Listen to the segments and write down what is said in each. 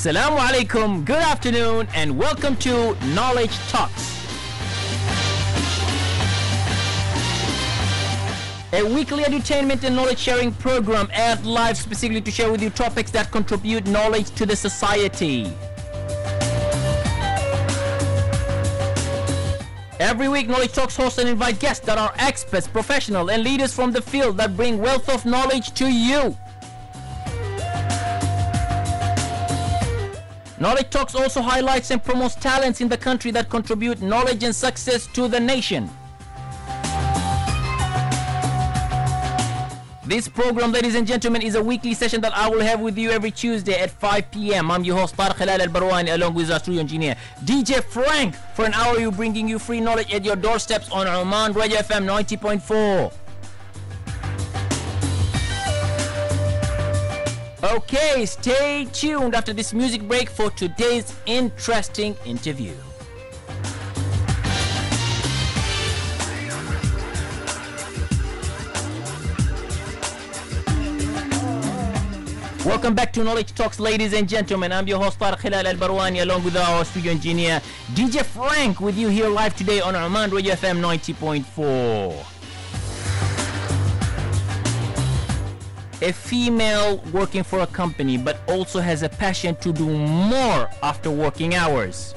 Assalamu alaikum, good afternoon, and welcome to Knowledge Talks. A weekly entertainment and knowledge sharing program aired live specifically to share with you topics that contribute knowledge to the society. Every week, Knowledge Talks hosts and invite guests that are experts, professionals, and leaders from the field that bring wealth of knowledge to you. Knowledge Talks also highlights and promotes talents in the country that contribute knowledge and success to the nation. This program, ladies and gentlemen, is a weekly session that I will have with you every Tuesday at 5 p.m. I'm your host, Tariq Hilal Al Barwani, along with our studio engineer, DJ Frank. For an hour, you bringing you free knowledge at your doorsteps on Oman Radio FM 90.4. Okay, stay tuned after this music break for today's interesting interview. Welcome back to Knowledge Talks, ladies and gentlemen. I'm your host Tariq Hilal Al Barwani, along with our studio engineer DJ Frank, with you here live today on Oman Radio FM 90.4. A female working for a company but also has a passion to do more after working hours.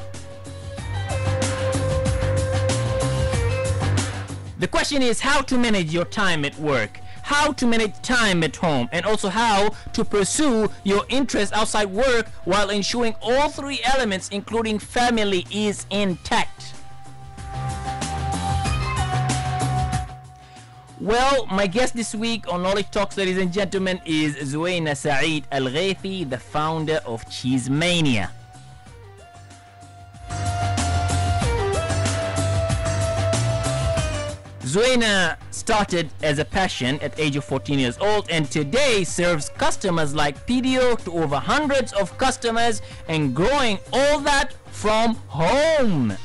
The question is how to manage your time at work, how to manage time at home, and also how to pursue your interests outside work while ensuring all three elements, including family, is intact. Well, my guest this week on Knowledge Talks, ladies and gentlemen, is Zuwaina Saeed Al Ghaithi, the founder of Cheese Mania. Zuena started as a passion at age of 14 years old and today serves customers like PDO to over hundreds of customers and growing all that from home.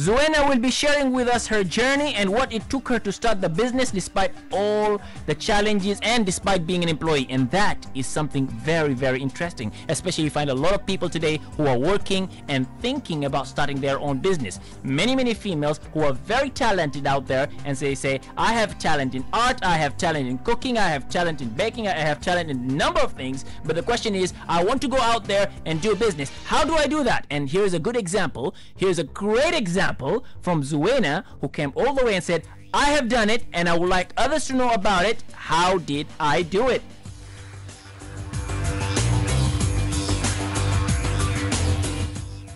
Zuena will be sharing with us her journey and what it took her to start the business despite all the challenges and despite being an employee. And that is something very, very interesting. Especially you find a lot of people today who are working and thinking about starting their own business. Many, many females who are very talented out there and they say, I have talent in art, I have talent in cooking, I have talent in baking, I have talent in a number of things. But the question is, I want to go out there and do business. How do I do that? And here's a good example. Here's a great example example from Zuena, who came all the way and said, I have done it and I would like others to know about it. How did I do it?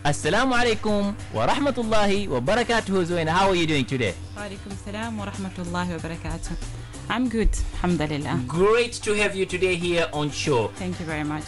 Assalamu alaikum wa rahmatullahi wa barakatuh, Zuena. How are you doing today? Wa alaikum salam wa rahmatullahi wa barakatuh. I'm good, alhamdulillah. Great to have you today here on show. Thank you very much.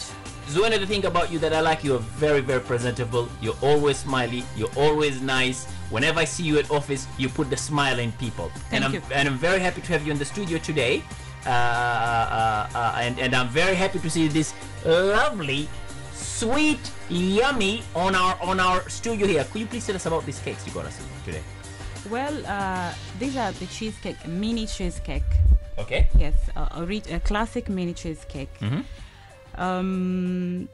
Zuena, the thing about you that I like, you're very, very presentable. You're always smiley. You're always nice. Whenever I see you at office, you put the smile in people. and Thank I'm you. and I'm very happy to have you in the studio today. Uh, uh, uh, and and I'm very happy to see this lovely, sweet, yummy on our on our studio here. Could you please tell us about these cakes you got us today? Well, uh, these are the cheesecake, mini cheesecake. Okay. Yes, a, a, a classic mini cheesecake. Mhm. Um,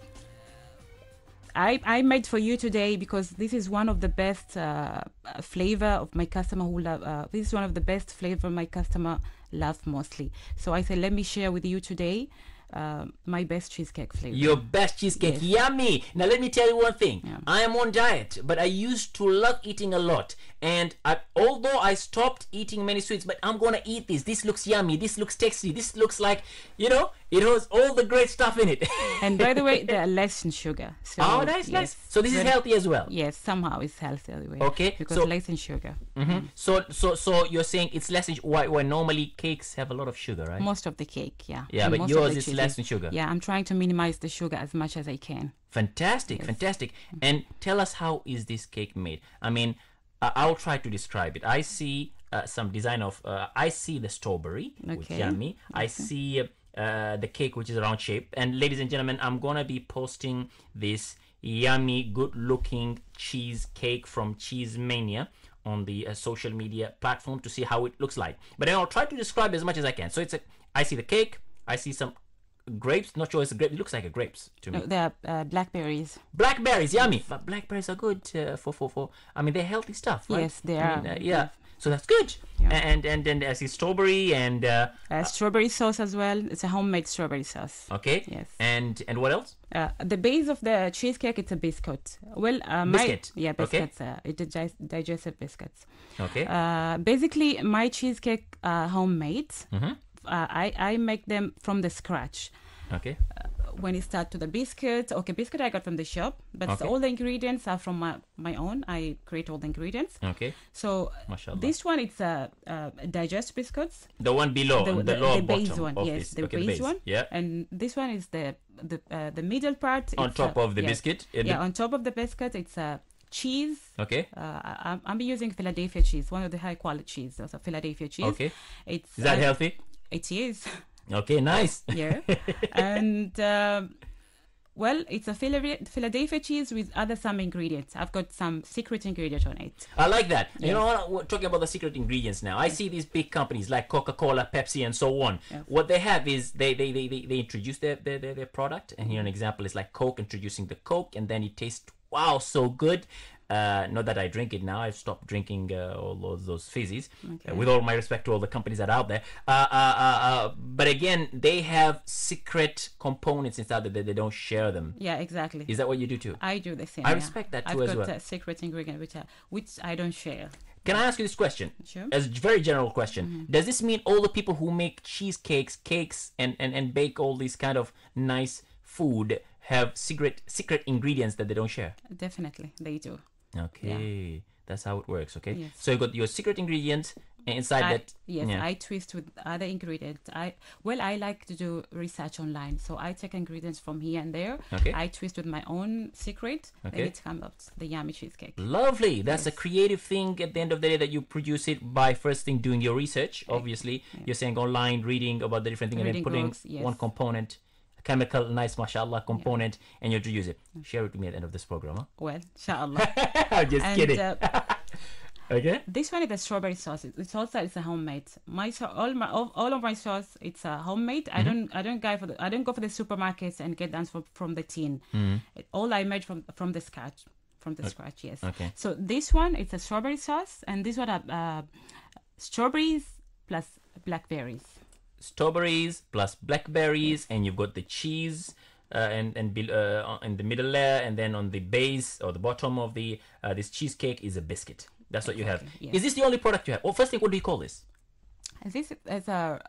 I, I made for you today because this is one of the best uh, uh, flavor of my customer who love. Uh, this is one of the best flavor my customer love mostly. So I said, let me share with you today uh, my best cheesecake flavor. Your best cheesecake, Yes. yummy. Now let me tell you one thing. Yeah. I am on diet, but I used to love eating a lot. And I, although I stopped eating many sweets, but I'm gonna eat this. This looks yummy. This looks tasty. This looks like, you know, it has all the great stuff in it. and by the way, they are less in sugar. So oh, nice, nice. So this is healthy as well. Yes, somehow it's healthy anyway. Okay, Because so- less in sugar. Mhm. So, so, so you're saying it's less in why? Why normally cakes have a lot of sugar, right? Most of the cake, yeah. Yeah, And but yours is less in sugar. Yeah, I'm trying to minimize the sugar as much as I can. Fantastic, fantastic. And tell us how is this cake made? I mean, uh, I'll try to describe it. I see uh, some design of. Uh, I see the strawberry, which Okay. yummy. I see uh, the cake, which is a round shape. And ladies and gentlemen, I'm gonna be posting this yummy, good-looking cheese cake from Cheese Mania on the uh, social media platform to see how it looks like. But then I'll try to describe as much as I can. So it's a. I see the cake. I see some grapes. Not sure it's a grape. It looks like a grapes to me. No, they're uh, blackberries. Blackberries, yummy. But blackberries are good uh, for for for. I mean, they're healthy stuff, right? Yes, they I mean, are. uh, yeah. So that's good. Yeah. And and and I see strawberry and uh, Uh, strawberry sauce as well. It's a homemade strawberry sauce. okay. Yes. And and what else? Uh, the base of the cheesecake it's a biscuit. Well, uh, my Biscuit. yeah, Okay. biscuits. Uh, it digest, digestive biscuits. Okay. Uh, basically, my cheesecake uh, homemade. Mhm. Uh, I I make them from the scratch. Okay. When it start to the biscuit, okay, biscuit I got from the shop, but Okay. all the ingredients are from my, my own. I create all the ingredients. Okay. So Mashallah. this one it's a uh, digest biscuits. the one below, the, the, the- lower the base bottom one, yes, the okay, base the one. Yeah. And this one is the the uh, the middle part. On top uh, of the biscuit. Yeah, on top of the biscuit, it's a cheese. okay. Uh, I, I'm- I'm using Philadelphia cheese, one of the high quality cheese. Also Philadelphia cheese. Okay. It's Is that uh, healthy? It is. Okay. Nice. yeah. and um, well, it's a Philadelphia cheese with other some ingredients. I've got some secret ingredient on it. I like that. You know what? We're talking about the secret ingredients now. I see these big companies like Coca Cola, Pepsi, and so on. Yes. What they have is they they, they, they, they introduce their, their, their, their product. And here an example is like Coke introducing the Coke, and then it tastes wow, so good. Uh, not that I drink it now. I've stopped drinking uh, all those, those fizzies. Uh, with all my respect to all the companies that are out there. Uh, uh, uh, uh, but again, they have secret components inside that they, they don't share them. Yeah, exactly. Is that what you do too? I do the same. I yeah. respect that too I've as got a secret ingredient which I, which I don't share. Can I ask you this question? Sure. As a very general question. Mm-hmm. Does this mean all the people who make cheesecakes, cakes, and, and, and bake all these kind of nice food have secret secret ingredients that they don't share? Definitely, they do. Okay. That's how it works, okay? Yes. So you got your secret ingredients uh, inside I, that yes, yeah. I twist with other ingredients. I well, I like to do research online, so I take ingredients from here and there. Okay. I twist with my own secret, Okay. then it comes out the yummy cheesecake. Lovely. That's a creative thing at the end of the day that you produce it by first thing doing your research. Obviously, you're saying online, reading about the different thing, and then putting books, yes. one component, chemical, nice, mashallah component, and you have to use it. Share it with me at the end of this program. Huh? Well, inshallah. I'm just and kidding. uh, okay. this one is a strawberry sauce. It- It's also it's a homemade. My so- all my all, all of my sauce it's a homemade. Mm-hmm. I don't I don't go for the I don't go for the supermarkets and get them from from the tin. It- all I made from from the scratch from the scratch. Yes. Okay. So this one it's a strawberry sauce, and this one are uh, strawberries plus blackberries. Strawberries plus blackberries, and you've got the cheese. Uh, and and uh, in the middle layer, and then on the base or the bottom of the uh, this cheesecake is a biscuit. That's what you have. Is this the only product you have? Well, first thing, what do you call this? This is a,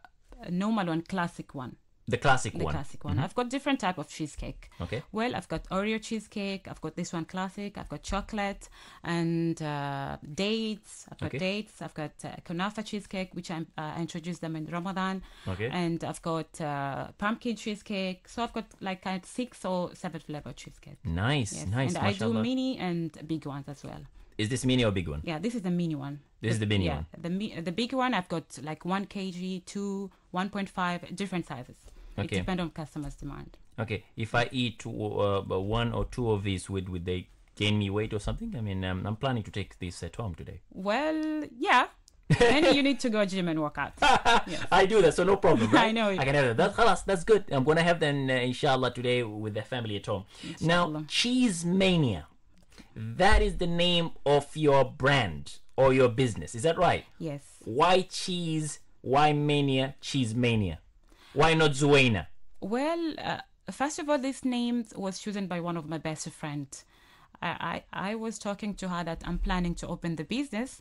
a normal one, classic one. The classic The one. classic one. I've got different type of cheesecake. Okay. Well, I've got Oreo cheesecake. I've got this one classic. I've got chocolate and uh, dates. I've got Okay. dates. I've got uh, kunafa cheesecake, which I uh, introduced them in Ramadan. Okay. And I've got uh, pumpkin cheesecake. So I've got like kind of six or seven flavor cheesecake. Nice, Yes. nice. and I do mini and big ones as well. Is this mini or big one? Yeah, this is the mini one. This is the mini yeah, one. The the big one I've got like one kg, two, one point five, different sizes. Okay. It depends on customers' demand. Okay, if I eat uh, one or two of these, would would they gain me weight or something? I mean, um, I'm planning to take this at home today. Well, yeah. then you need to go gym and work out. I do that, so no problem. Right? I know it. I can have that. That's, that's good. I'm gonna have them, uh, inshallah, today with the family at home. Now, Cheese Mania. That is the name of your brand or your business. Is that right? Yes. Why cheese? Why mania? Cheese mania. Why not Zuena? Well, uh, first of all, this name was chosen by one of my best friends. I, I, I was talking to her that I'm planning to open the business.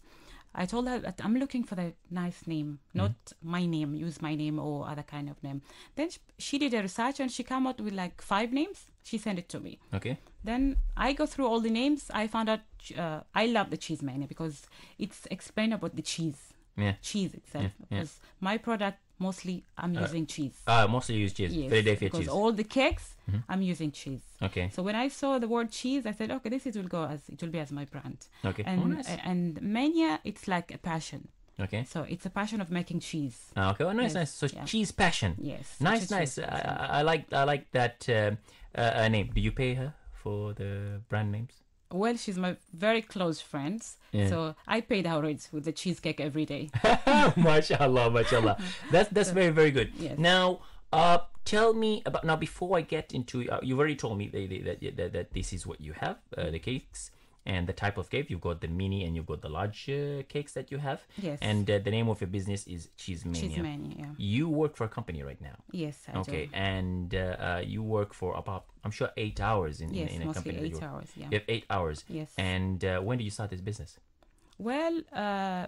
I told her that I'm looking for the nice name, not my name, use my name or other kind of name. Then sh- she did a research and she came out with like five names. She sent it to me. Okay. Then I go through all the names. I found out uh, I love the cheese mania because it's explained about the cheese, Yeah. cheese itself. Yeah, yeah. Because my product mostly I'm using cheese. Ah, mostly use cheese. Yes, Philadelphia because cheese. all the cakes I'm using cheese. Okay. So when I saw the word cheese, I said, okay, this is will go as it will be as my brand. Okay. And oh, nice. and mania, it's like a passion. okay. So it's a passion of making cheese. Ah, okay. Oh, nice, Yes, nice. So yeah. cheese passion. Yes. Nice, nice. I. I, like, I like that uh, uh, uh, name. Do you pay her for the brand names? Well, she's my very close friend, Yeah. so I paid her rates with the cheesecake every day. mashallah, mashallah. That's that's very very good. Yes. Now, uh, tell me about now. Before I get into, uh, you've already told me that, that, that, that this is what you have, uh, the cakes and the type of cake. You've got the mini and you've got the large uh, cakes that you have. Yes. And uh, the name of your business is Cheese Mania. Cheese mania. Yeah. You work for a company right now. Yes, I Okay, do. and uh, uh, you work for about, I'm sure, eight hours in, in- Yes, in, a mostly company. that you eight hours. Yeah. You have eight hours. Yes. And uh, when did you start this business? Well, uh,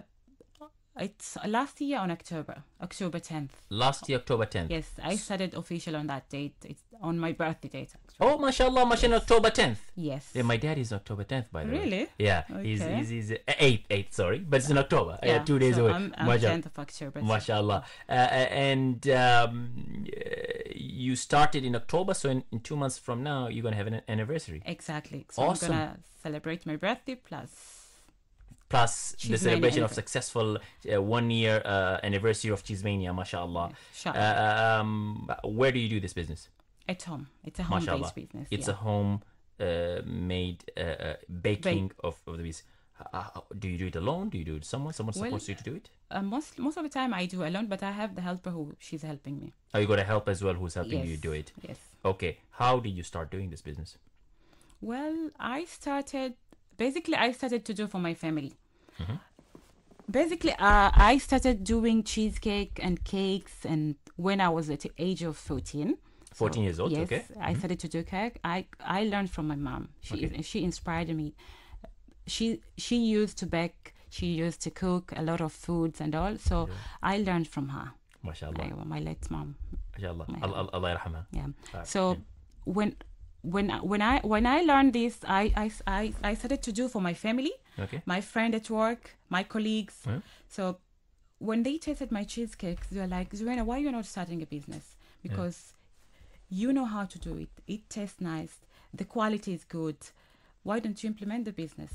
it's last year on October, October 10th. Last year, October 10th. Yes, I started official on that date. It's on my birthday date. Actually. Oh, mashallah, mashallah, October 10th. Yes. Yeah, my dad is October 10th, by the way. Really? Yeah, he's, Okay. he's, he's uh, 8th, 8th, sorry, but it's in October. Yeah, two days so away. I'm, I'm Mashallah. 10th of October. Mashallah. Uh, and um, uh, you started in October, so in, in two months from now, you're going to have an anniversary. Exactly. So Awesome. I'm gonna celebrate my birthday plus. Plus the celebration of successful uh, one year uh, anniversary of Cheese Mania, mashallah. Uh, um, where do you do this business? at home. It's a Mashallah. home-based business. It's yeah. a home uh, made uh, uh, baking of, of the business. Do you do it alone? Do you do it someone? Someone Well, supposed you to do it? most most of the time I do alone, but I have the helper who she's helping me. Oh, you got a help as well who's helping yes. you do it. Yes. Okay. How did you start doing this business? Well, I started basically I started to do for my family. Mm-hmm. Basically, uh, I started doing cheesecake and cakes, and when I was at the age of fourteen. 14 years old, yes, okay. Mm-hmm. I started to do cake. I I learned from my mom. She Okay. she inspired me. She she used to bake. She used to cook a lot of foods and all. So I learned from her. MashaAllah. Like, my late mom. MashaAllah. My- Allah, Allah yarhamha. Yeah. Ah, So yeah. when when when I when I learned this, I I, I, I started to do for my family, Okay. my friend at work, my colleagues. Yeah. So when they tasted my cheesecakes, they were like, Zuena, why you not starting a business? Because you know how to do it. It tastes nice. The quality is good. Why don't you implement the business?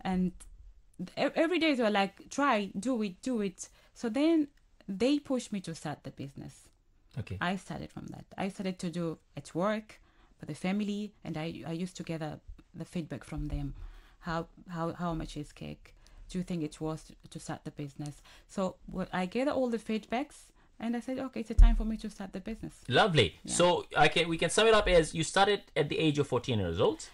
And every day they were like, try, do it, do it. So then they pushed me to start the business. Okay. I started from that. I started to do at work the family, and I, I used to gather the feedback from them. How how how much is cake? Do you think it's worth to start the business? So what I gather all the feedbacks, and I said, okay, it's a time for me to start the business. Lovely. So I can we can sum it up as you started at the age of 14 years old.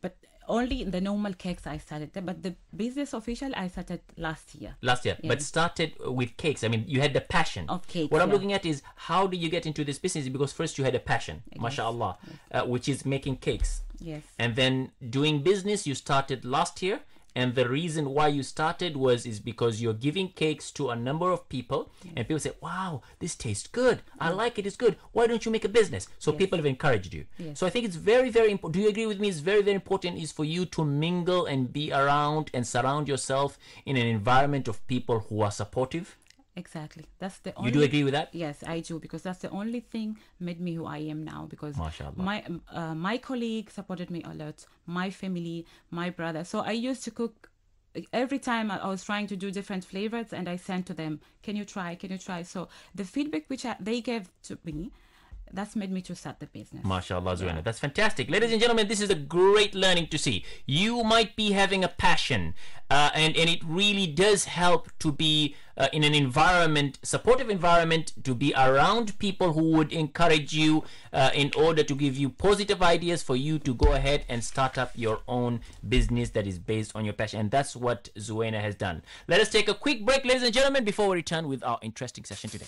But only the normal cakes I started, but the business official I started last year. last year, but started with cakes. I mean, you had the passion Of cakes, What I'm looking at is how did you get into this business? Because first you had a passion, mashallah, uh, which is making cakes, Yes. and then doing business. You started last year, and the reason why you started was is because you're giving cakes to a number of people, and people say, "Wow, this tastes good. I like it. It's good. Why don't you make a business?" So people have encouraged you. Yes. So I think it's very, very important. Do you agree with me? It's very, very important is for you to mingle and be around and surround yourself in an environment of people who are supportive. Exactly. That's the only. You do agree with that? Yes, I do because that's the only thing made me who I am now. Because MashaAllah. my uh, my colleague supported me a lot, my family, my brother. So I used to cook every time I I was trying to do different flavors, and I sent to them, "Can you try? Can you try?" So the feedback which I, they gave to me, that's made me to start the business. MashaAllah, Zuena. That's fantastic. Ladies and gentlemen, this is a great learning to see. You might be having a passion, uh, and, and it really does help to be uh, in an environment, supportive environment, to be around people who would encourage you uh, in order to give you positive ideas for you to go ahead and start up your own business that is based on your passion. And that's what Zuena has done. Let us take a quick break, ladies and gentlemen, before we return with our interesting session today.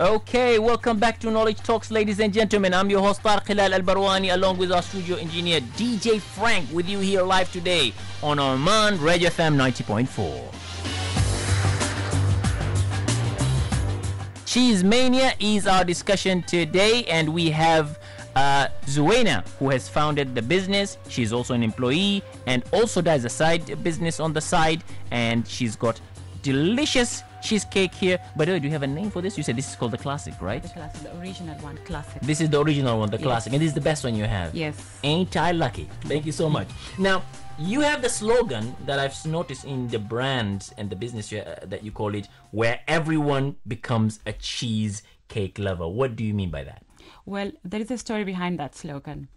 Okay, welcome back to Knowledge Talks, ladies and gentlemen. I'm your host Tariq Hilal Al Barwani, along with our studio engineer DJ Frank, with you here live today on Oman Radio FM 90.4. Cheese Mania is our discussion today, and we have uh, Zuena, who has founded the business. She's also an employee and also does a side business on the side, and she's got delicious cheesecake here. By the way, do you have a name for this? You said this is called the classic, right? The classic, the original one, classic. This is the original one, the classic, and this is the best one you have. Yes. Ain't I lucky? Thank you so much. Now, you have the slogan that I've noticed in the brand and the business you, uh, that you call it, where everyone becomes a cheesecake lover. What do you mean by that? Well, there is a story behind that slogan.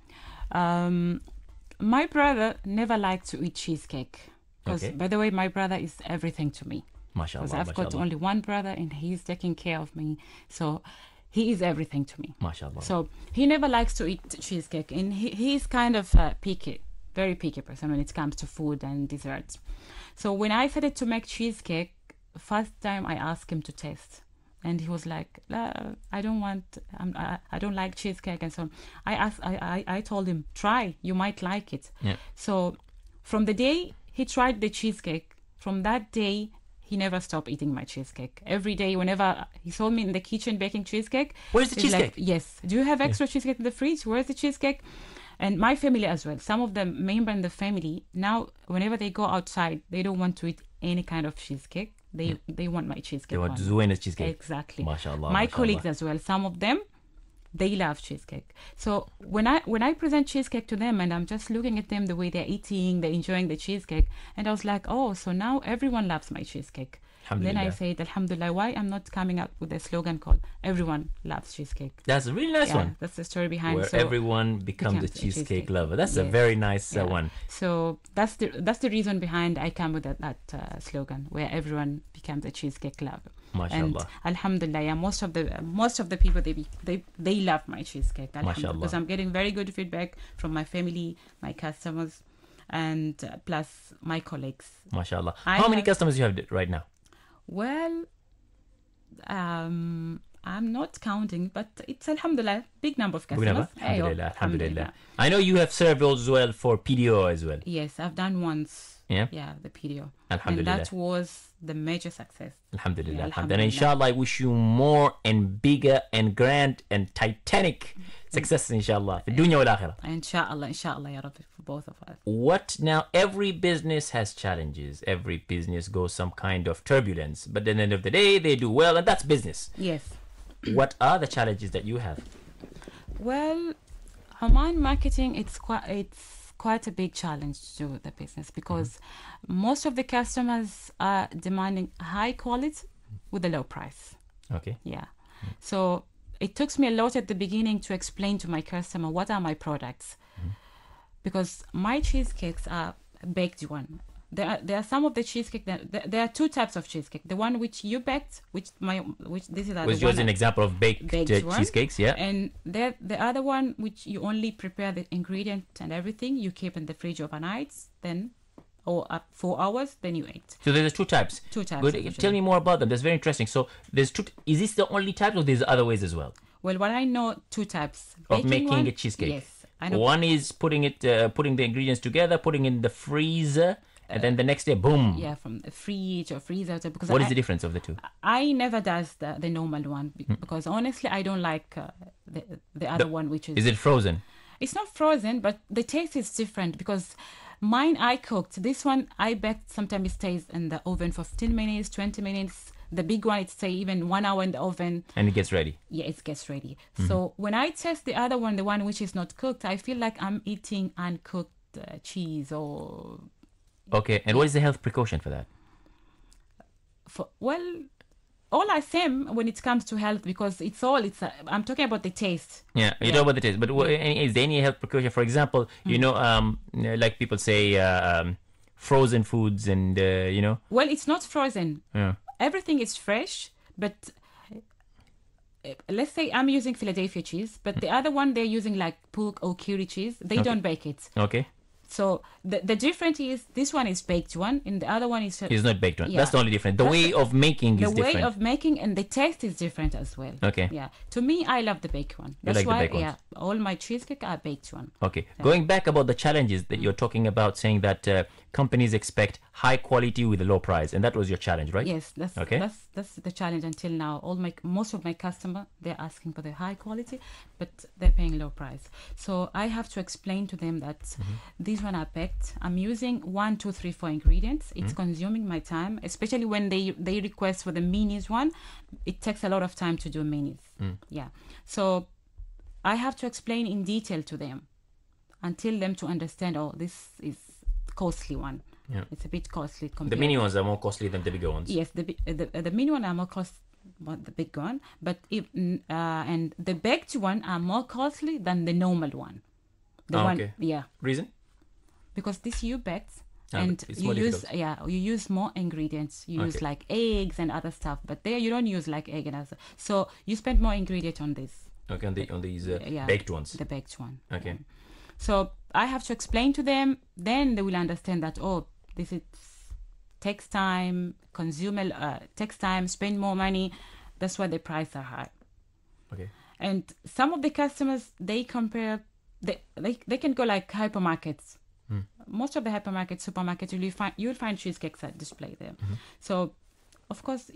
Um, my brother never liked to eat cheesecake. Because, Okay. by the way, my brother is everything to me. MashaAllah, Because I've got only one brother and he's taking care of me. So he is everything to me. MashaAllah. So he never likes to eat cheesecake, and he, he's kind of uh, picky, very picky person when it comes to food and desserts. So when I started to make cheesecake, first time I asked him to taste, and he was like, "Uh, "I don't want, um, I, I don't like cheesecake," and so on. I asked, I, I, I told him, "Try, you might like it." Yeah. So from the day he tried the cheesecake, from that day he never stopped eating my cheesecake. Every day, whenever he saw me in the kitchen baking cheesecake, Where's the he's like, cheesecake? yes. Do you have extra cheesecake in the fridge? Where's the cheesecake? And my family as well. Some of the member in the family now, whenever they go outside, they don't want to eat any kind of cheesecake. They hmm. they want my cheesecake. They want. Zuena's cheesecake. Exactly. MashaAllah, My mashallah. colleagues as well. Some of them, they love cheesecake. So when I when I present cheesecake to them, and I'm just looking at them the way they're eating, they're enjoying the cheesecake, and I was like, oh, so now everyone loves my cheesecake. Then I said, Alhamdulillah, why I'm not coming up with a slogan called "Everyone loves cheesecake." That's a really nice yeah, one. that's the story behind. Where so, everyone becomes a becomes a cheesecake, cheesecake. lover. That's a very nice uh, one. So that's the that's the reason behind I come with that, that uh, slogan where everyone becomes a cheesecake lover. And MashaAllah. Alhamdulillah, yeah, most of the most of the people they be, they they love my cheesecake. Alhamdulillah, MashaAllah. because I'm getting very good feedback from my family, my customers, and uh, plus my colleagues. MashaAllah. I How many have- customers you have right now? Well, um, I'm not counting, but it's Alhamdulillah big number of customers. number? Alhamdulillah. Alhamdulillah. I know you have served as well for PDO as well. Yes, I've done once. Yeah. Yeah, the PDO. Alhamdulillah. And that was the major success. Alhamdulillah. Yeah, Alhamdulillah. And Alhamdulillah. inshallah, I wish you more and bigger and grand and titanic success, inshallah. في الدنيا والآخرة. Inshallah, inshallah, ya Rabbi, for both of us. What now? Every business has challenges. Every business goes some kind of turbulence. But at the end of the day, they do well, and that's business. Yes. what are the challenges that you have? Well, Oman marketing it's quite it's quite a big challenge to the business because mm-hmm. most of the customers are demanding high quality with a low price. Okay. Yeah. Mm. So it took me a lot at the beginning to explain to my customer what are my products. Mm-hmm. Because my cheesecakes are baked one. There are, there are some of the cheesecake that there, there are two types of cheesecake. The one which you baked, which my which this is Was yours I- an example of baked, baked uh, cheesecakes? Yeah. and there the other one which you only prepare the ingredient and everything you keep in the fridge overnight then or up four hours then you eat So there's two types. Two types Good. Tell me more about them. That's very interesting. So there's two. Is this the only type, or there's other ways as well well what i know two types of making one- a cheesecake? yes i know One is putting it, uh, putting the ingredients together, putting in the freezer, and then the next day, boom. yeah from the fridge or freezer because What I, is the difference of the two? I never does the, the normal one Hmm. because honestly I don't like uh, the the other one which is Is it frozen? It's not frozen, but the taste is different because mine I cooked. This one I baked. Sometimes it stays in the oven for 15 minutes, 20 minutes. The big one it stay even one hour in the oven. And it gets ready. Yeah, it gets ready. Mm-hmm. So when I test the other one, the one which is not cooked, I feel like I'm eating uncooked uh, cheese or Okay. And what is the health precaution for that? for well. All I same when it comes to health because it's all it's. Uh, I'm talking about the taste. Yeah, you Yeah. know about the taste, but is there any health precaution? For example, you know, um, like people say, uh, um, frozen foods, and uh, you know, Well, it's not frozen. yeah. everything is fresh, but uh, let's say I'm using Philadelphia cheese, but the other one they're using like Puck or Kiri cheese. They don't bake it. okay, So the the difference is this one is baked one, and the other one is uh, it's not baked one. Yeah. That's the only difference. The That's way the- of making the is the way different. of making and the taste is different as well. Okay. Yeah. To me, I love the baked one. That's like the why yeah, all my cheesecake are baked one. Okay, going back about the challenges that you're talking about, saying that uh, companies expect high quality with a low price, and that was your challenge, right? Yes, that's Okay. that's that's the challenge until now. All my most of my customer they're asking for the high quality, but they're paying low price. So I have to explain to them that Mm-hmm. these one I picked, I'm using one, two, three, four ingredients. It's Mm-hmm. consuming my time, especially when they they request for the minis one. It takes a lot of time to do minis. Mm. Yeah, so I have to explain in detail to them until them to understand. Oh, this is costly one. Yeah. It's a bit costly. The mini ones are more costly than the bigger ones. Yes, the the the mini one are more cost the big one, but if mm, uh, and the baked one are more costly than the normal one. The Ah, one, okay. yeah, Reason? because this you baked Ah, and you use difficult. yeah you use more ingredients you use like eggs and other stuff but there you don't use like egg and other so you spend more ingredient on this Okay, on, the, on these uh, yeah baked ones. the baked one Okay. So i have to explain to them then they will understand that oh this is takes time consumer uh, takes time spend more money. That's why the price are high. Okay. and some of the customers they compare they they, they can go like hypermarkets. Most of the hypermarkets supermarkets you'll find you'll find cheesecakes at display there. So of course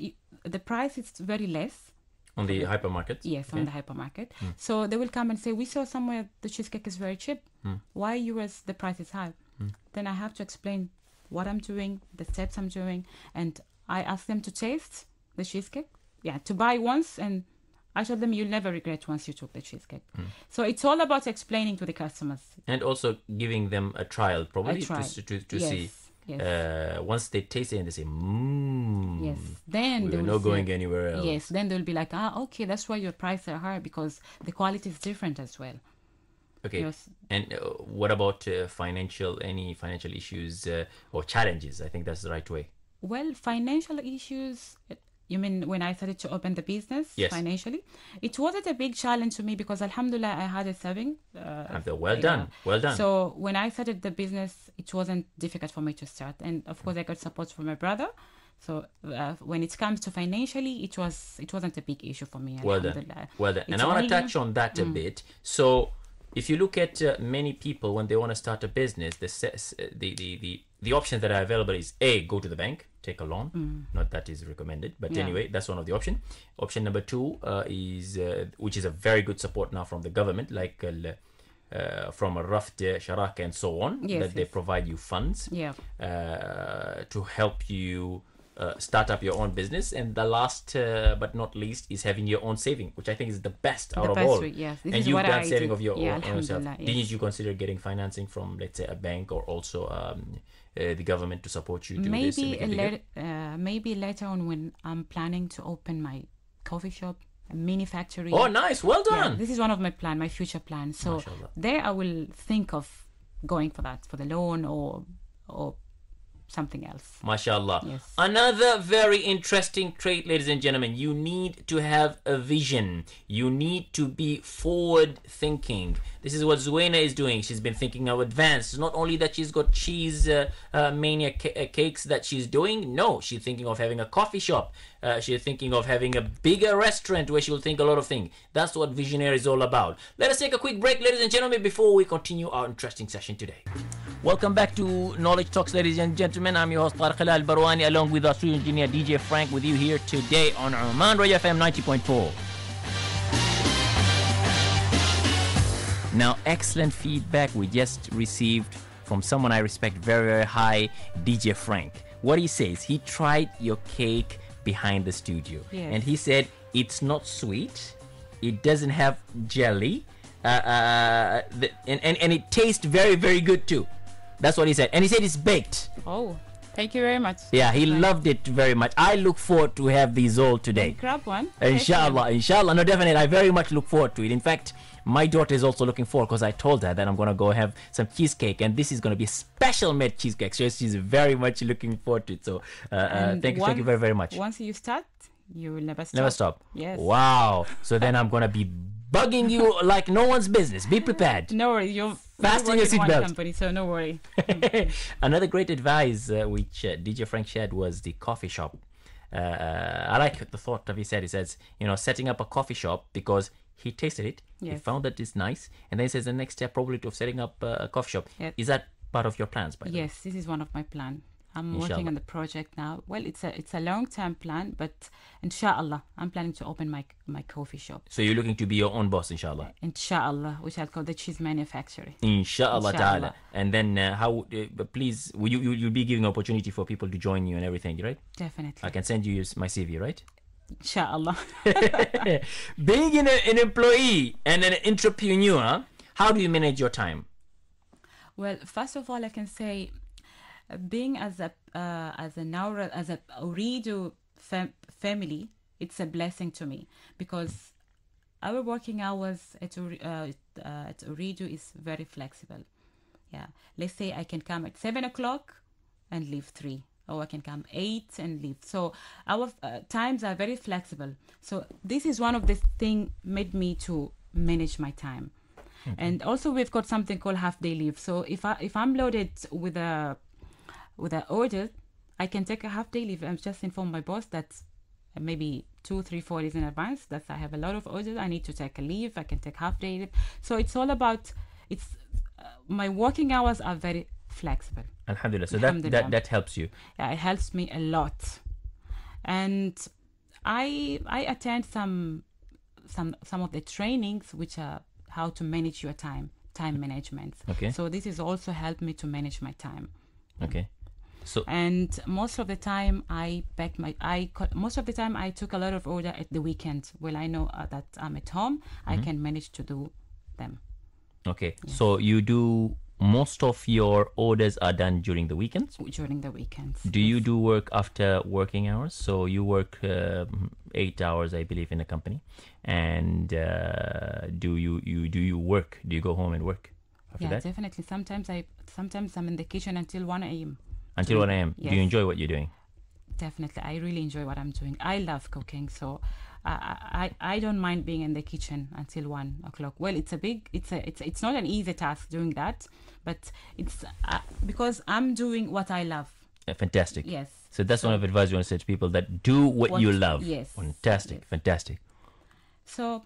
the price is very less On the hypermarket? Yes Okay. on the hypermarket. Hmm. So they will come and say we saw somewhere the cheesecake is very cheap. Hmm. Why yours the price is high? Hmm. Then i have to explain what i'm doing the steps i'm doing and i ask them to taste the cheesecake. Yeah to buy once and i told them you'll never regret once you took the cheesecake. So it's all about explaining to the customers. And also giving them a trial, probably, a try to, to, to yes. see. Yes Uh, once they taste it and they say, mmm, yes then they we're will not say- going anywhere else. yes then they'll be like ah okay that's why your prices are high because the quality is different as well Okay. yes And uh, what about uh, financial, any financial issues uh, or challenges? I think that's the right way. Well, financial issues. You mean when I started to open the business Yes. financially? It wasn't a big challenge to me because Alhamdulillah I had a saving. Uh, well done. Well done. So when I started the business, it wasn't difficult for me to start, and of course I got support from my brother. So uh, when it comes to financially, it was it wasn't a big issue for me. well done. Well done. And I want to touch on that a bit. So, if you look at uh, many people when they want to start a business, the, the the the the options that are available is a go to the bank, take a loan. Not that is recommended, but Yeah. anyway, that's one of the option. Option number two uh, is uh, which is a very good support now from the government, like. Uh, uh, from Al Raffd, Sharakah, and so on, Yes, that they provide you funds Yeah. uh, to help you uh, start up your own business. And the last uh, but not least is having your own saving, which I think is the best out The of best all. way, yes. This and is you've what done I saving did. of your Yeah, own, own self. alhamdulillah, Didn't you consider getting financing from, let's say, a bank or also um, uh, the government to support you do maybe make a it later, uh, maybe later on when I'm planning to open my coffee shop, a mini factory. Oh, nice! Well Yeah, done. this is one of my plan, my future plans. So Mashallah. there, I will think of going for that, for the loan or or something else. MashaAllah. Yes. Another very interesting trait, ladies and gentlemen. You need to have a vision. You need to be forward thinking. This is what Zuena is doing. She's been thinking of advance. Not only that she's got cheese uh, uh, mania ca- uh, cakes that she's doing, no, she's thinking of having a coffee shop. Uh, she's thinking of having a bigger restaurant where she'll think a lot of things. That's what visionary is all about. Let us take a quick break, ladies and gentlemen, before we continue our interesting session today. Welcome back to Knowledge Talks, ladies and gentlemen. I'm your host Tariq Hilal Barwani, along with our studio engineer DJ Frank, with you here today on Oman Radio FM 90.4. Now, excellent feedback we just received from someone I respect very, very high, DJ Frank. What he says, he tried your cake behind the studio, Yes. and he said it's not sweet, it doesn't have jelly, uh, uh, the, and, and, and it tastes very, very good too. That's what he said. And he said it's baked. Oh, thank you very much. Yeah, he Right. loved it very much. I look forward to have these all today. Grab one. Inshallah, inshallah. No, definitely. I very much look forward to it. In fact, my daughter is also looking forward because I told her that I'm going to go have some cheesecake and this is going to be a special made cheesecake. So she's very much looking forward to it. So uh, uh, thank you, thank you very, very much. Once you start, you will never stop. Never stop. Yes. Wow. So then I'm going to be bugging you like no one's business. Be prepared. No worry, you're Fasten you your work in one seatbelt. company, so no worry. Another great advice uh, which uh, DJ Frank shared was the coffee shop. Uh, uh, I like the thought of he said. He says, you know, setting up a coffee shop because he tasted it, he found that it's nice, and then he says the next step probably of setting up uh, a coffee shop. Yes. Is that part of your plans? By the way? Yes, this is one of my plan. I'm Inshallah. working on the project now. Well, it's a it's a long term plan, but inshallah, I'm planning to open my my coffee shop. So you're looking to be your own boss, inshallah. Inshallah, which I'll call the cheese manufacturer. Inshallah, ta'ala. And then uh, how? Uh, but please, will you, you you'll be giving opportunity for people to join you and everything, right? Definitely. I can send you my CV, right? Inshallah. Being an, an employee and an entrepreneur, how do you manage your time? Well, first of all, I can say, being as a uh, as a Nawras as a Ooredoo fam- family, it's a blessing to me because our working hours at uh, uh, at Ooredoo is very flexible. Yeah, let's say I can come at seven o'clock and leave three, or I can come eight and leave. So our uh, times are very flexible. So this is one of the thing made me to manage my time. And also we've got something called half day leave. So if I if I'm loaded with a with an order, I can take a half day leave. I'm just inform my boss that uh, maybe two, three, four days in advance that I have a lot of orders. I need to take a leave. I can take half day leave. So it's all about it's uh, my working hours are very flexible. Alhamdulillah. So that, that that helps you. Yeah, it helps me a lot. And I I attend some some some of the trainings which are how to manage your time, time management. Okay. So this is also helped me to manage my time. Okay. So And most of the time I back my I most of the time I took a lot of order at the weekend. Well, I know uh, that I'm at home, Mm-hmm. I can manage to do them. okay. So you do most of your orders are done during the weekends. during the weekends. Do you do work after working hours? So you work um eight hours, I believe, in a company, and uh, do you you do you work? Do you go home and work after Yeah, that definitely. Sometimes I sometimes I'm in the kitchen until one a.m. until one a.m.? Do you enjoy what you're doing? Definitely, I really enjoy what I'm doing. I love cooking, so I I, I don't mind being in the kitchen until one o'clock. Well, it's a big, it's a, it's it's not an easy task doing that, but it's uh, because I'm doing what I love. Uh, fantastic. Yes. So that's one of the advice you want to say to people that do what, What- you love. yes, Fantastic. yes. Fantastic. So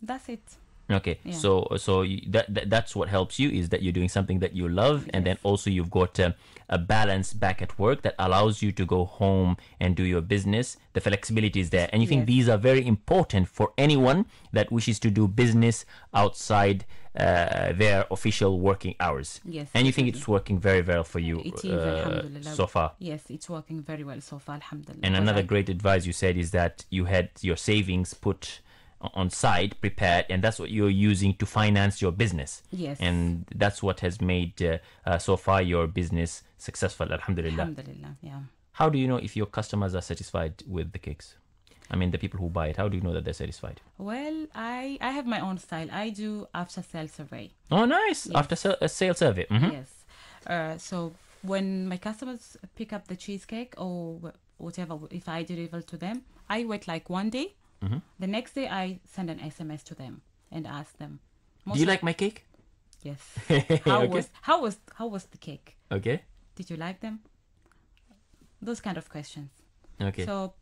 that's it. Okay, Yeah. so so you, that, that that's what helps you is that you're doing something that you love, and then also you've got um, a balance back at work that allows you to go home and do your business. The flexibility is there, and you think Yes. these are very important for anyone that wishes to do business outside uh, their official working hours. Yes, and you think it's working very well for you It is, uh, so far. Yes, it's working very well so far, alhamdulillah. And another great advice you said is that you had your savings put on site prepared, and that's what you're using to finance your business. Yes. And that's what has made uh, uh, so far your business successful. Alhamdulillah. Alhamdulillah, yeah. How do you know if your customers are satisfied with the cakes? I mean, the people who buy it. How do you know that they're satisfied? Well, I I have my own style. I do after sale survey. Oh, nice. Yes. After sa- a sale survey. Mhm. Yes. Uh, so when my customers pick up the cheesecake or whatever, if I deliver to them, I wait like one day. Mm-hmm. The next day, I send an SMS to them and ask them. Do you like my cake? Yes. How Okay. was how was how was the cake? Okay. Did you like them? Those kind of questions. Okay. So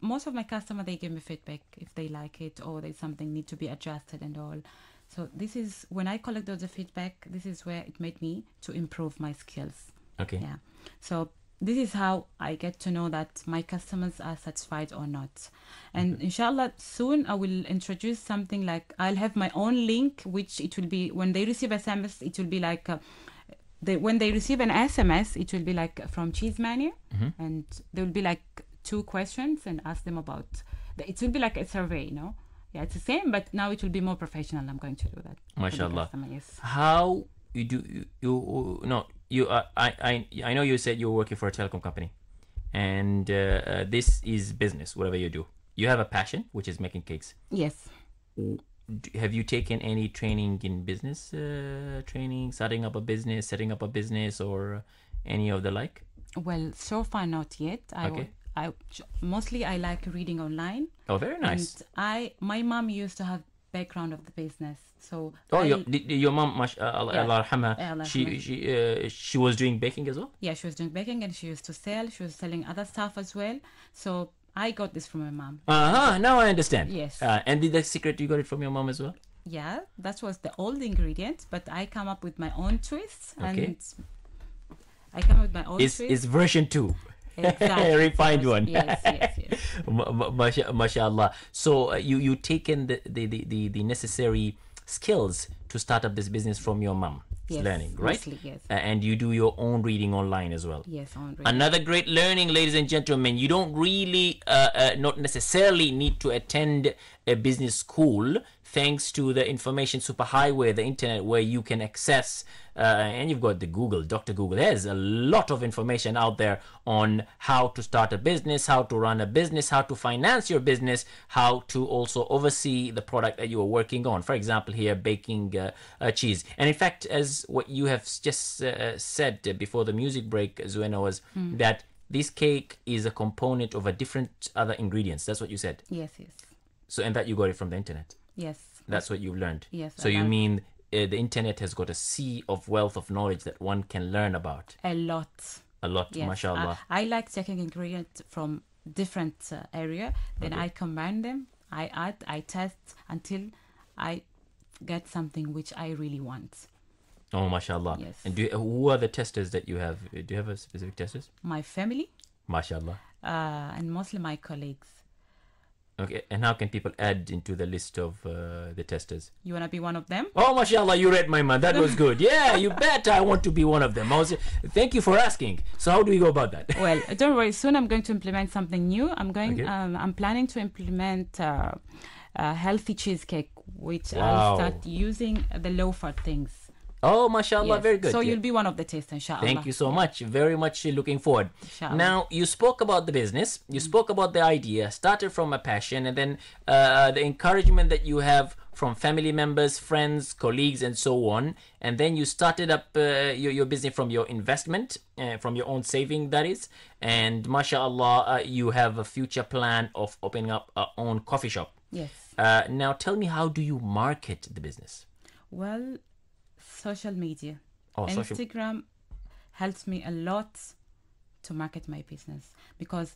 most of my customer they give me feedback if they like it or there's something need to be adjusted and all. So this is when I collect all the feedback. This is where it made me to improve my skills. okay. Yeah. So this is how I get to know that my customers are satisfied or not. And inshallah, soon I will introduce something like I'll have my own link, which it will be when they receive SMS, it will be like. Uh, they, when they receive an SMS, it will be like from Cheese Mania, and there will be like two questions and ask them about. The, it will be like a survey, you know. Yeah, it's the same, but now it will be more professional. I'm going to do that. MashaAllah. Yes. How you do you, you no you uh, I I I know you said you're working for a telecom company, and uh, uh, this is business. Whatever you do, you have a passion, which is making cakes. Yes. Have you taken any training in business uh, training, starting up a business, setting up a business, or any of the like? Well, so far not yet. I, Okay. I mostly I like reading online. Oh, very nice. And I my mom used to have background of the business, so Oh, I- your, your mom, mash, uh, Allah Yeah. Allah she she uh, she was doing baking as well. yeah, she was doing baking and she used to sell. She was selling other stuff as well. So I got this from my mom. Uh huh. Now I understand. Yes. Uh, and did the secret you got it from your mom as well? Yeah, that was the old ingredient, but I come up with my own twists Okay. and I come up with my own It's twists. it's version two. Exactly. refined one. Yes, yes, yes. Ma- ma- masha- mashallah. So uh, you you taken the, the, the, the, necessary skills to start up this business from your mom Yes, learning, right? mostly, yes. Uh, and you do your own reading online as well. Yes, on radio. Another great learning, ladies and gentlemen. You don't really, uh, uh, not necessarily need to attend a business school thanks to the information superhighway, the internet, where you can access, uh, and you've got the Google, Dr. Google. There's a lot of information out there on how to start a business, how to run a business, how to finance your business, how to also oversee the product that you are working on. For example, here, baking uh, uh, cheese. And in fact, as what you have just uh, said before the music break, Zuena, was that this cake is a component of a different other ingredients. That's what you said. Yes, yes, So, and that you got it from the internet. Yes. That's what you've learned. Yes, So I you learned- mean uh, the internet has got a sea of wealth of knowledge that one can learn about a lot. a lot, Yes, mashallah. I, I like taking ingredients from different uh, area. Then I combine them. I add. I test until I get something which I really want. oh, mashallah. Yes. And do you, who are the testers that you have? Do you have a specific testers? My family Mashallah. uh, and mostly my colleagues. Okay. And how can people add into the list of uh, the testers? You wanna be one of them? Oh, mashallah, you read my mind. That was good. Yeah, you bet I want to be one of them. I was, thank you for asking. So, how do we go about that? well, don't worry. Soon I'm going to implement something new. I'm going. Okay. Um, I'm planning to implement uh, a healthy cheesecake, which Wow. I'll start using the low fat things. Oh, mashallah, Yes. very good. So Yeah. you'll be one of the testers, inshallah. Thank you so much. Very much looking forward. Inshallah. Now, you spoke about the business, you spoke about the idea, started from a passion, and then uh, the encouragement that you have from family members, friends, colleagues, and so on. And then you started up uh, your, your business from your investment, uh, from your own saving, that is. And mashallah, uh, you have a future plan of opening up a own coffee shop. Yes. Uh, now, tell me, how do you market the business? Well, social media. Oh, social. Instagram helps me a lot to market my business because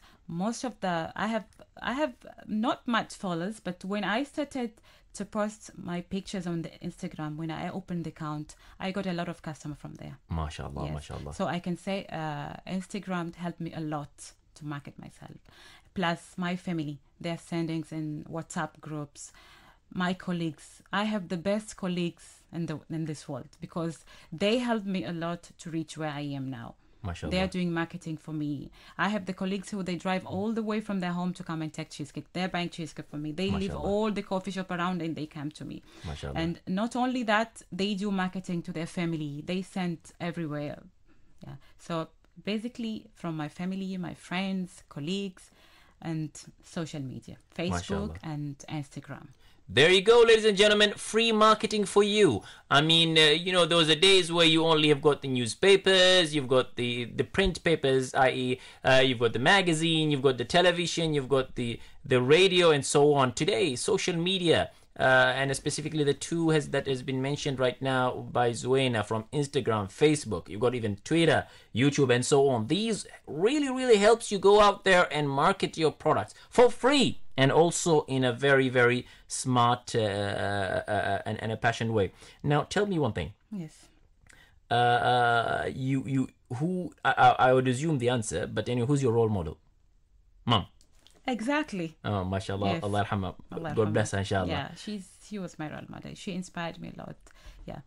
most of the I have I have not much followers, but when I started to post my pictures on the Instagram, when I opened the account, I got a lot of customer from there. Mashallah, Yes. mashallah. So I can say uh, Instagram helped me a lot to market myself. Plus my family, their sendings in WhatsApp groups, my colleagues. I have the best colleagues in the in this world because they helped me a lot to reach where I am now. mashallah. They are doing marketing for me. I have the colleagues who they drive all the way from their home to come and take cheesecake. They're buying cheesecake for me. They leave all the coffee shop around and they come to me. mashallah. And not only that, they do marketing to their family. They send everywhere. Yeah. So basically, from my family, my friends, colleagues, and social media, Facebook Mashallah. and Instagram. There you go, ladies and gentlemen. Free marketing for you. I mean, uh, you know, those are days where you only have got the newspapers, you've got the the print papers, i.e., uh, you've got the magazine, you've got the television, you've got the the radio, and so on. Today, social media. Uh, and specifically the two has that has been mentioned right now by Zuwena from Instagram, Facebook. You've got even Twitter, YouTube, and so on. These really, really helps you go out there and market your products for free and also in a very, very smart uh, uh, uh, and, and a passionate way. Now, tell me one thing. Yes. Uh, uh, you, you, who? I, I I would assume the answer, but anyway, who's your role model? Mom. Exactly. Oh, mashallah. Yes. Allah yarhamha. Allah God bless her, inshallah. Yeah, she's she was my role model. She inspired me a lot. Yeah.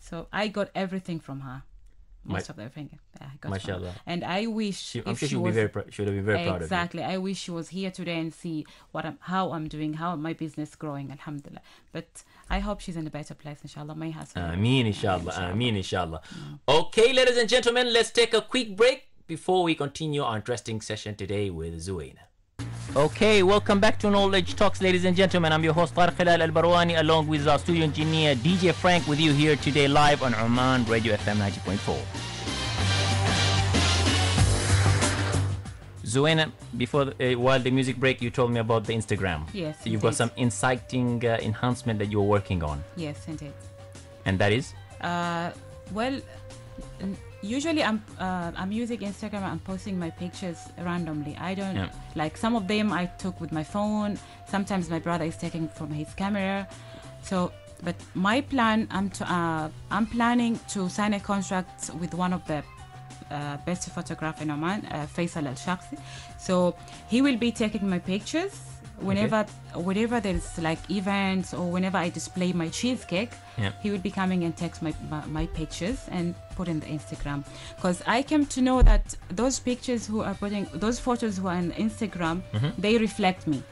So I got everything from her. Most Ma- of everything. Yeah, I got. Mashallah. And I wish She, I'm if sure she was be very, she would be very proud of exactly. I wish she was here today and see what I'm, how I'm doing, how my business growing. Alhamdulillah. But I hope she's in a better place, inshallah. My husband. Ameen, inshallah. Ameen, inshallah. Mm. Okay, ladies and gentlemen, let's take a quick break before we continue our interesting session today with Zuwena. Okay, welcome back to Knowledge Talks, ladies and gentlemen. I'm your host Tariq Hilal Al Barwani, along with our studio engineer DJ Frank, with you here today live on Oman Radio FM 90.4. Zuwena, before the, uh, while the music break, you told me about the Instagram. Yes, So you've got some inciting uh, enhancement that you're working on, Yes, indeed. and that is Uh, well, usually I'm uh, I'm using Instagram. I'm posting my pictures randomly. I don't Yeah. like some of them I took with my phone. Sometimes my brother is taking from his camera. So, but my plan, I'm to, uh, I'm planning to sign a contract with one of the uh, best photographer in Oman, uh, Faisal Al Shakhsi. So he will be taking my pictures whenever whenever there's like events or whenever I display my cheesecake. Yeah. He would be coming and takes my, my my pictures and put in the Instagram. Because I came to know that those pictures who are putting those photos who are on Instagram, they reflect me.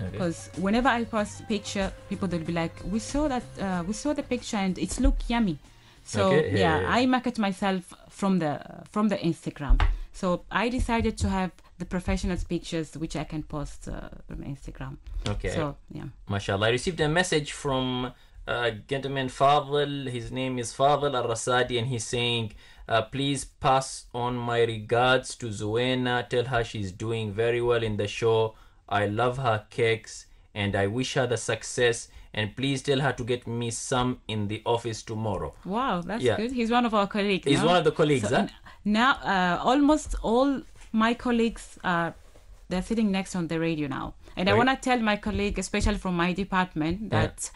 Okay. because whenever I post picture, people they'll be like, "We saw that, uh, we saw the picture, and it's look yummy." So Okay, yeah, yeah, yeah, yeah. I market myself from the from the Instagram. So I decided to have the professional pictures which I can post uh, from Instagram. Okay. So yeah. MashaAllah. I received a message from uh, gentleman Fadl. His name is Fadl Al Rasadi, and he's saying, uh, Please pass on my regards to Zuwena. Tell her she's doing very well in the show. I love her cakes and I wish her the success. And please tell her to get me some in the office tomorrow. Wow, that's Yeah. good. He's one of our colleagues. He's no? one of the colleagues, So huh? now, uh, almost all my colleagues are they're sitting next on the radio now, and I want to tell my colleague, especially from my department, that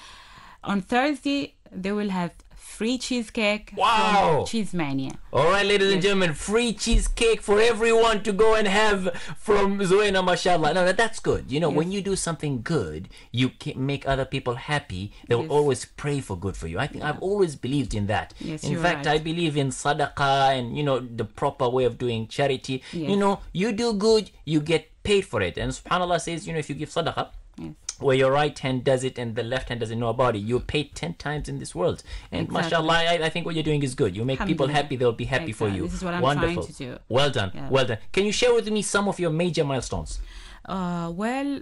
on Thursday they will have free cheesecake Wow. from CheeseMania. All right, ladies and gentlemen, free cheesecake for everyone to go and have from Zuwena, mashallah. No, that's good. You know, when you do something good, you can make other people happy. They will Yes. always pray for good for you. I think I've always believed in that. Yes, in fact, right. I believe in sadaqah and, you know, the proper way of doing charity. You know, you do good, you get paid for it. And subhanAllah says, you know, if you give sadaqah, Yes. Where your right hand does it and the left hand doesn't know about it, you're paid 10 times in this world. And Exactly. mashallah, I, I think what you're doing is good. You make people happy, they'll be happy for you. This is what I'm Wonderful. trying to do. Well done. Yeah. Well done. Can you share with me some of your major milestones? Uh, well,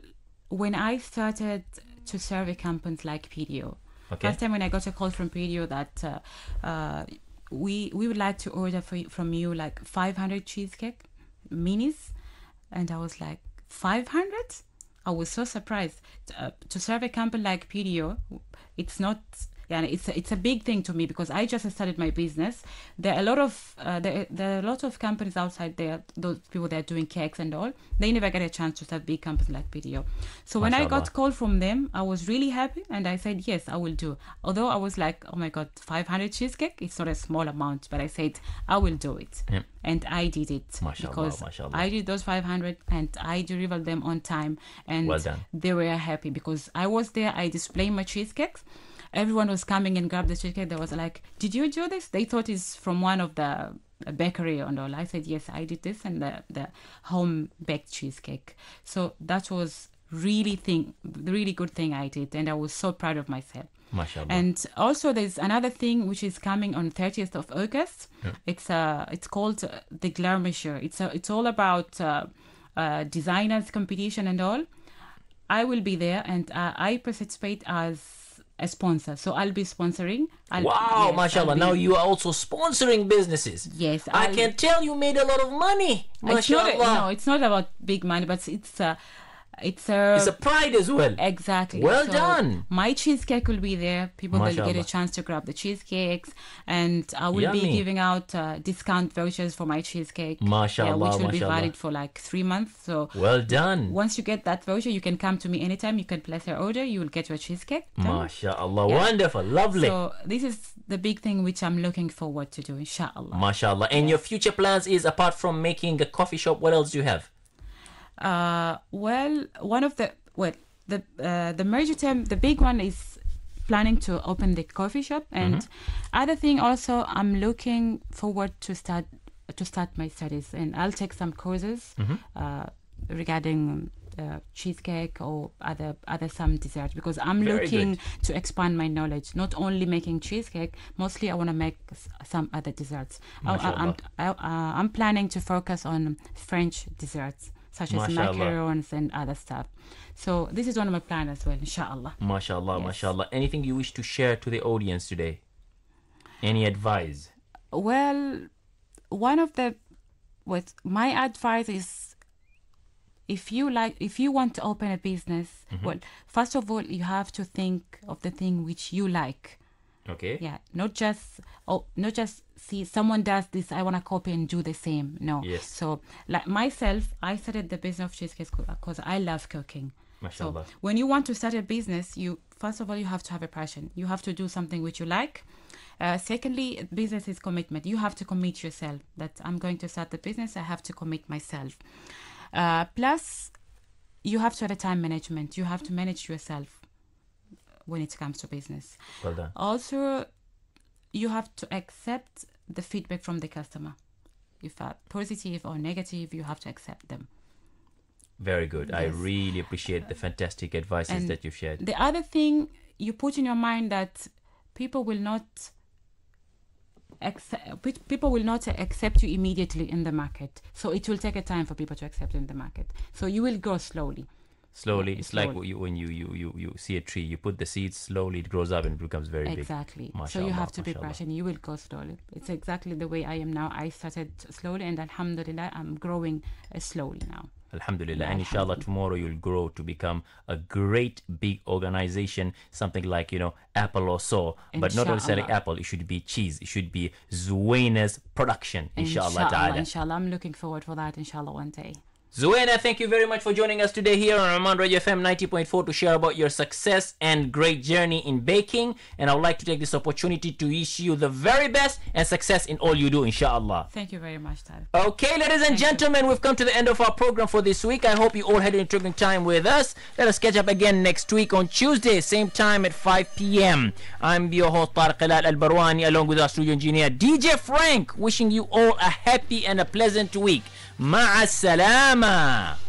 when I started to serve a companies like PDO, Okay. first time when I got a call from PDO that uh, uh, we we would like to order for, from you like 500 cheesecake minis, and I was like 500. I was so surprised uh, to serve a company like PDO. It's not. Yeah, it's a, it's a big thing to me because I just started my business. There are a lot of uh, there, there are a lot of companies outside there. Those people that are doing cakes and all. They never get a chance to start big companies like PDO. So when I got called from them, I was really happy and I said yes, I will do. Although I was like, oh my god, 500 cheesecake. It's not a small amount, but I said I will do it, Yeah. and I did it Mashallah, because mashallah. I did those 500 and I delivered them on time, and Well they were happy because I was there. I displayed my cheesecakes. Everyone was coming and grabbed the cheesecake. They was like, "Did you do this?" They thought it's from one of the bakery and all. I said, "Yes, I did this and the the home baked cheesecake." So that was really thing, really good thing I did, and I was so proud of myself. MashaAllah. And also, there's another thing which is coming on 30th of August. Yeah. It's uh, it's called uh, the Glamour Show. It's uh, it's all about uh, uh, designers competition and all. I will be there, and uh, I participate as a sponsor. So I'll be sponsoring. I'll, wow, yes, mashallah. Be- Now you are also sponsoring businesses. Yes, I I'll- can tell you made a lot of money. It's not, Mashallah. no, it's not about big money, but it's uh, it's a, it's a pride as well. Exactly. Well So done. My cheesecake will be there. People will get a chance to grab the cheesecakes, and I will be giving out uh, discount vouchers for my cheesecake. Mashallah, yeah, which will be valid for like three months. So Well done. once you get that voucher, you can come to me anytime. You can place your order. You will get your cheesecake. done. MashaAllah. Yeah. Wonderful. Lovely. So this is the big thing which I'm looking forward to do, inshallah. MashaAllah. And your future plans is apart from making a coffee shop, what else do you have? Uh, well, one of the well, the uh, the major term, the big one is planning to open the coffee shop, and other thing also, I'm looking forward to start to start my studies, and I'll take some courses uh, regarding. Uh, cheesecake or other other some dessert because I'm Very looking good. to expand my knowledge. Not only making cheesecake, mostly I want to make s- some other desserts. I, I, I'm I, uh, I'm planning to focus on French desserts such as macarons and other stuff. So this is one of my plans as well, inshallah. MashaAllah, Yes. mashallah. Anything you wish to share to the audience today? Any advice? Well, one of the what my advice is if you like if you want to open a business, mm-hmm. well, first of all you have to think of the thing which you like. Okay. Yeah, not just oh, not just see someone does this, I want to copy and do the same. No. Yes. So, like myself, I started the business of cheesecake because I love cooking. So, when you want to start a business, you first of all you have to have a passion. You have to do something which you like. Uh, secondly, business is commitment. You have to commit yourself. That I'm going to start the business. I have to commit myself. Uh, plus, you have to have a time management. You have to manage yourself when it comes to business. Well done. Also, you have to accept the feedback from the customer. If are positive or negative, you have to accept them. Very good. I really appreciate the fantastic advices And that you shared. The other thing you put in your mind that people will not accept, people will not accept you immediately in the market. So it will take a time for people to accept you in the market. So you will grow slowly. Slowly, it's like slowly. what you, when you, you, you, you see a tree, you put the seeds, slowly it grows up and becomes very big. Exactly. so you have to be patient. You will go slowly. It's exactly the way I am now. I started slowly, and Alhamdulillah, I'm growing uh, slowly now. Alhamdulillah. Yeah, And inshallah, tomorrow you'll grow to become a great big organization, something like, you know, Apple or so. But not only selling Apple, it should be cheese. It should be Zuwena's production, inshallah, ta'ala. Inshallah, I'm looking forward for that. Inshallah, one day. Zuwena, thank you very much for joining us today here on Oman Radio FM 90.4 to share about your success and great journey in baking. And I would like to take this opportunity to wish you the very best and success in all you do, inshallah. Thank you very much, Tal. Okay, ladies and gentlemen, we've come to the end of our program for this week. I hope you all had an intriguing time with us. Let us catch up again next week on Tuesday, same time at 5 p.m. I'm your host, Tariq Al Barwani, along with our studio engineer, DJ Frank, wishing you all a happy and a pleasant week. مع السلامة.